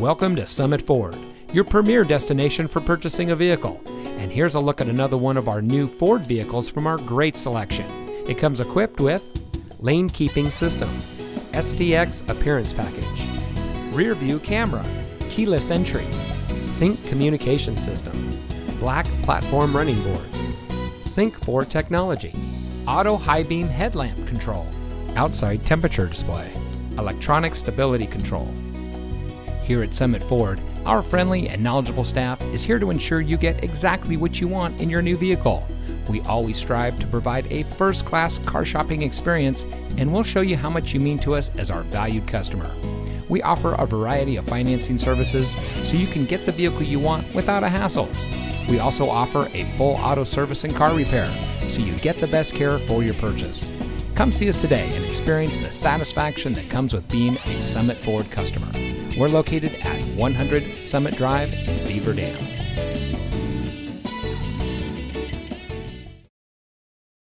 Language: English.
Welcome to Summit Ford, your premier destination for purchasing a vehicle. And here's a look at another one of our new Ford vehicles from our great selection. It comes equipped with lane keeping system, STX appearance package, rear view camera, keyless entry, sync communication system, black platform running boards, Sync 4 technology, auto high beam headlamp control, outside temperature display, electronic stability control. Here at Summit Ford, our friendly and knowledgeable staff is here to ensure you get exactly what you want in your new vehicle. We always strive to provide a first class car shopping experience, and we'll show you how much you mean to us as our valued customer. We offer a variety of financing services so you can get the vehicle you want without a hassle. We also offer a full auto service and car repair so you get the best care for your purchase. Come see us today and experience the satisfaction that comes with being a Summit Ford customer. We're located at 100 Summit Drive in Beaver Dam.